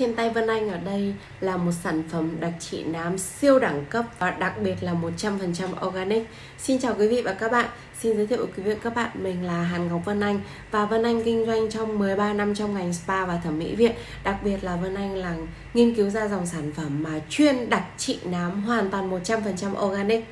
Trên tay Vân Anh ở đây là một sản phẩm đặc trị nám siêu đẳng cấp và đặc biệt là 100% organic. Xin chào quý vị và các bạn. Xin giới thiệu với quý vị và các bạn mình là Hàn Ngọc Vân Anh và Vân Anh kinh doanh trong 13 năm trong ngành spa và thẩm mỹ viện. Đặc biệt là Vân Anh là nghiên cứu ra dòng sản phẩm mà chuyên đặc trị nám hoàn toàn 100% organic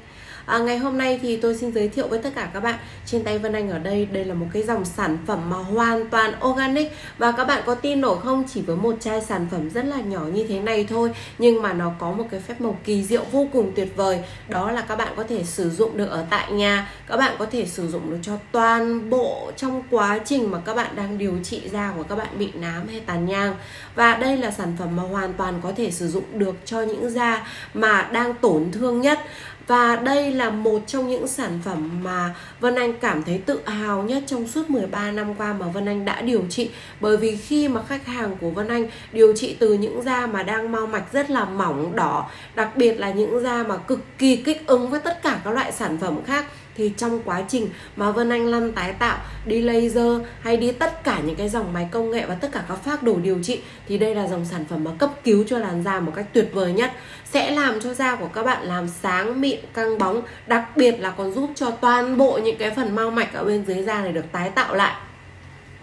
à, ngày hôm nay thì tôi xin giới thiệu với tất cả các bạn. Trên tay Vân Anh ở đây đây là một cái dòng sản phẩm mà hoàn toàn organic. Và các bạn có tin nổi không? Chỉ với một chai sản phẩm rất là nhỏ như thế này thôi. Nhưng mà nó có một cái phép màu kỳ diệu vô cùng tuyệt vời. Đó là các bạn có thể sử dụng được ở tại nhà. Các bạn có thể sử dụng được cho toàn bộ trong quá trình mà các bạn đang điều trị da của các bạn bị nám hay tàn nhang. Và đây là sản phẩm mà hoàn toàn có thể sử dụng được cho những da mà đang tổn thương nhất và đây là một trong những sản phẩm mà Vân Anh cảm thấy tự hào nhất trong suốt 13 năm qua mà Vân Anh đã điều trị. Bởi vì khi mà khách hàng của Vân Anh điều trị từ những da mà đang mau mạch rất là mỏng đỏ, đặc biệt là những da mà cực kỳ kích ứng với tất cả các loại sản phẩm khác thì trong quá trình mà Vân Anh lăn tái tạo, đi laser hay đi tất cả những cái dòng máy công nghệ và tất cả các phác đồ điều trị, thì đây là dòng sản phẩm mà cấp cứu cho làn da một cách tuyệt vời nhất. Sẽ làm cho da của các bạn làm sáng, mịn, căng bóng, đặc biệt là còn giúp cho toàn bộ những cái phần mau mạch ở bên dưới da này được tái tạo lại.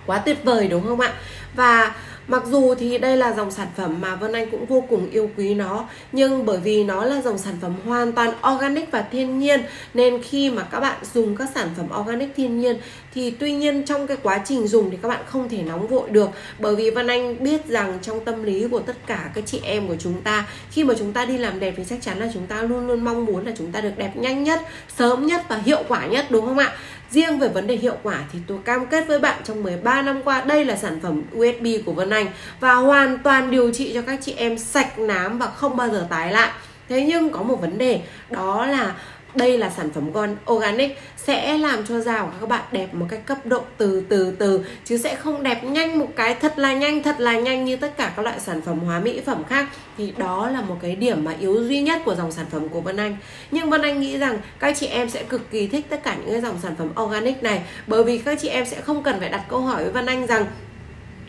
Quá tuyệt vời, đúng không ạ? Và Mặc dù thì đây là dòng sản phẩm mà Vân Anh cũng vô cùng yêu quý nó, Nhưng bởi vì nó là dòng sản phẩm hoàn toàn organic và thiên nhiên, Nên khi mà các bạn dùng các sản phẩm organic thiên nhiên, Thì tuy nhiên trong cái quá trình dùng thì các bạn không thể nóng vội được. Bởi vì Vân Anh biết rằng trong tâm lý của tất cả các chị em của chúng ta, Khi mà chúng ta đi làm đẹp thì chắc chắn là chúng ta luôn luôn mong muốn là chúng ta được đẹp nhanh nhất, Sớm nhất và hiệu quả nhất, đúng không ạ? Riêng về vấn đề hiệu quả thì tôi cam kết với bạn trong 13 năm qua, đây là sản phẩm USB của Vân Anh và hoàn toàn điều trị cho các chị em sạch nám và không bao giờ tái lại. Thế nhưng có một vấn đề, đó là đây là sản phẩm organic sẽ làm cho da của các bạn đẹp một cách cấp độ từ từ từ, chứ sẽ không đẹp nhanh một cái, thật là nhanh, thật là nhanh như tất cả các loại sản phẩm hóa mỹ phẩm khác. Thì đó là một cái điểm mà yếu duy nhất của dòng sản phẩm của Vân Anh. Nhưng Vân Anh nghĩ rằng các chị em sẽ cực kỳ thích tất cả những cái dòng sản phẩm organic này, bởi vì các chị em sẽ không cần phải đặt câu hỏi với Vân Anh rằng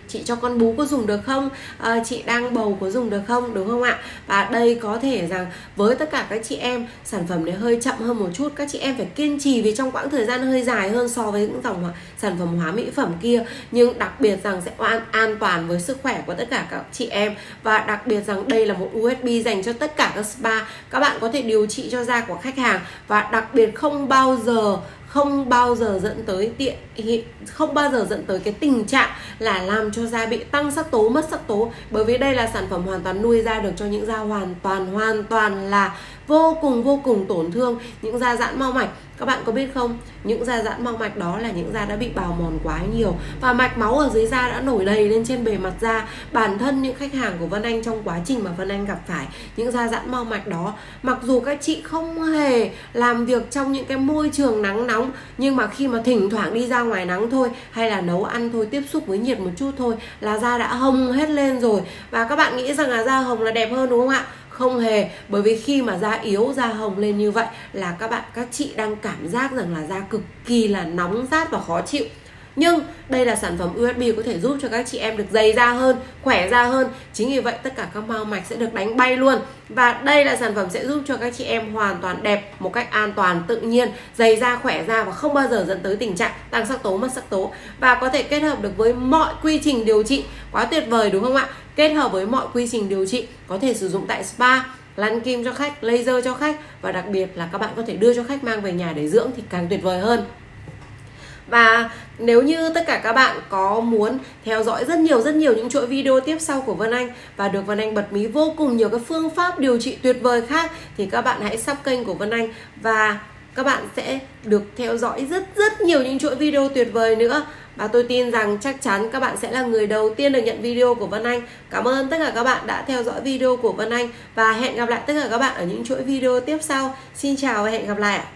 chị cho con bú có dùng được không? À, chị đang bầu có dùng được không? Đúng không ạ? Và đây có thể rằng với tất cả các chị em sản phẩm này hơi chậm hơn một chút. Các chị em phải kiên trì vì trong quãng thời gian hơi dài hơn so với những dòng sản phẩm hóa mỹ phẩm kia. Nhưng đặc biệt rằng sẽ an, an toàn với sức khỏe của tất cả các chị em. Và đặc biệt rằng đây là một USB dành cho tất cả các spa. Các bạn có thể điều trị cho da của khách hàng. Và đặc biệt không bao giờ không bao giờ dẫn tới tiện không bao giờ dẫn tới cái tình trạng là làm cho da bị tăng sắc tố, mất sắc tố. Bởi vì đây là sản phẩm hoàn toàn nuôi da được cho những da hoàn toàn hoàn toàn là vô cùng vô cùng tổn thương, những da giãn mau mạch các bạn có biết không? Những da giãn mau mạch đó là những da đã bị bào mòn quá nhiều và mạch máu ở dưới da đã nổi đầy lên trên bề mặt da. Bản thân những khách hàng của Vân Anh trong quá trình mà Vân Anh gặp phải những da giãn mau mạch đó, mặc dù các chị không hề làm việc trong những cái môi trường nắng nóng, nhưng mà khi mà thỉnh thoảng đi ra ngoài nắng thôi hay là nấu ăn thôi, tiếp xúc với nhiệt một chút thôi là da đã hồng hết lên rồi. Và các bạn nghĩ rằng là da hồng là đẹp hơn đúng không ạ? Không hề. Bởi vì khi mà da yếu, da hồng lên như vậy là các bạn, các chị đang cảm giác rằng là da cực kỳ là nóng rát và khó chịu nhưng đây là sản phẩm USB có thể giúp cho các chị em được dày da hơn, khỏe da hơn. Chính vì vậy tất cả các mao mạch sẽ được đánh bay luôn. Và đây là sản phẩm sẽ giúp cho các chị em hoàn toàn đẹp một cách an toàn, tự nhiên, dày da, khỏe da và không bao giờ dẫn tới tình trạng tăng sắc tố, mất sắc tố. Và có thể kết hợp được với mọi quy trình điều trị. Quá tuyệt vời đúng không ạ? Kết hợp với mọi quy trình điều trị có thể sử dụng tại spa lăn kim cho khách, laser cho khách và đặc biệt là các bạn có thể đưa cho khách mang về nhà để dưỡng thì càng tuyệt vời hơn và nếu như tất cả các bạn có muốn theo dõi rất nhiều rất nhiều những chuỗi video tiếp sau của Vân Anh và được Vân Anh bật mí vô cùng nhiều các phương pháp điều trị tuyệt vời khác, thì các bạn hãy sub kênh của Vân Anh và các bạn sẽ được theo dõi rất rất nhiều những chuỗi video tuyệt vời nữa và tôi tin rằng chắc chắn các bạn sẽ là người đầu tiên được nhận video của Vân Anh. Cảm ơn tất cả các bạn đã theo dõi video của Vân Anh và hẹn gặp lại tất cả các bạn ở những chuỗi video tiếp sau. Xin chào và hẹn gặp lại ạ.